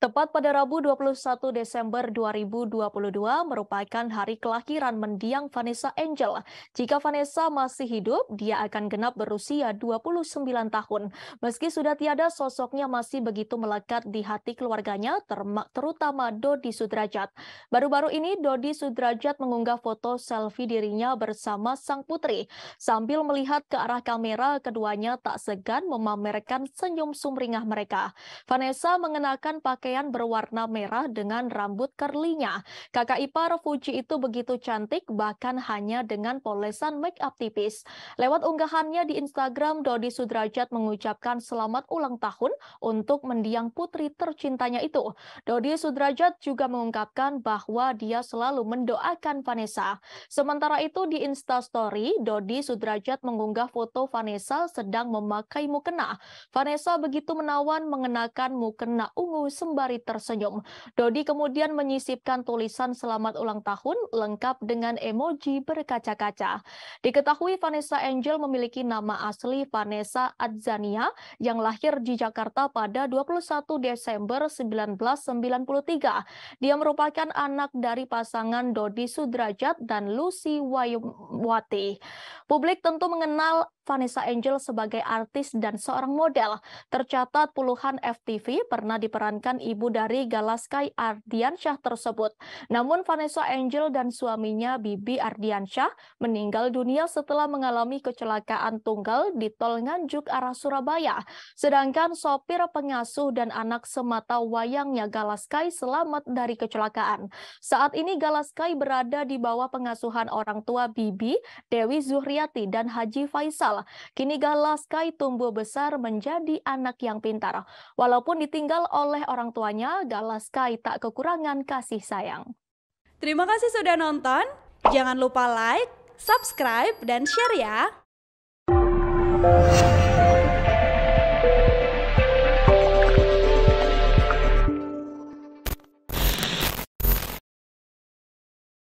Tepat pada Rabu 21 Desember 2022 merupakan hari kelahiran mendiang Vanessa Angel. Jika Vanessa masih hidup, dia akan genap berusia 29 tahun. Meski sudah tiada, sosoknya masih begitu melekat di hati keluarganya, terutama Dodi Sudrajat. Baru-baru ini Dodi Sudrajat mengunggah foto selfie dirinya bersama sang putri. Sambil melihat ke arah kamera, keduanya tak segan memamerkan senyum sumringah mereka. Vanessa mengenakan pakaian pakaian berwarna merah dengan rambut curly-nya. Kakak ipar Fuji itu begitu cantik bahkan hanya dengan polesan make up tipis. Lewat unggahannya di Instagram, Dodi Sudrajat mengucapkan selamat ulang tahun untuk mendiang putri tercintanya itu. Dodi Sudrajat juga mengungkapkan bahwa dia selalu mendoakan Vanessa. Sementara itu di Instastory, Dodi Sudrajat mengunggah foto Vanessa sedang memakai mukena. Vanessa begitu menawan mengenakan mukena ungu sembari sembari tersenyum. Dodi kemudian menyisipkan tulisan selamat ulang tahun lengkap dengan emoji berkaca-kaca. Diketahui Vanessa Angel memiliki nama asli Vanessa Adzania yang lahir di Jakarta pada 21 Desember 1993. Dia merupakan anak dari pasangan Dodi Sudrajat dan Lucy Wayumwati. Publik tentu mengenal Vanessa Angel sebagai artis dan seorang model. Tercatat puluhan FTV pernah diperankan ibu dari Galaskai Ardiansyah tersebut. Namun Vanessa Angel dan suaminya Bibi Ardiansyah meninggal dunia setelah mengalami kecelakaan tunggal di tol Nganjuk arah Surabaya. Sedangkan sopir pengasuh dan anak semata wayangnya Galaskai selamat dari kecelakaan. Saat ini Galaskai berada di bawah pengasuhan orang tua Bibi, Dewi Zuhriati dan Haji Faisal. Kini Galaskai tumbuh besar menjadi anak yang pintar. Walaupun ditinggal oleh orang tua tuanya, Galaskai tak kekurangan kasih sayang. Terima kasih sudah nonton. Jangan lupa like, subscribe, dan share ya.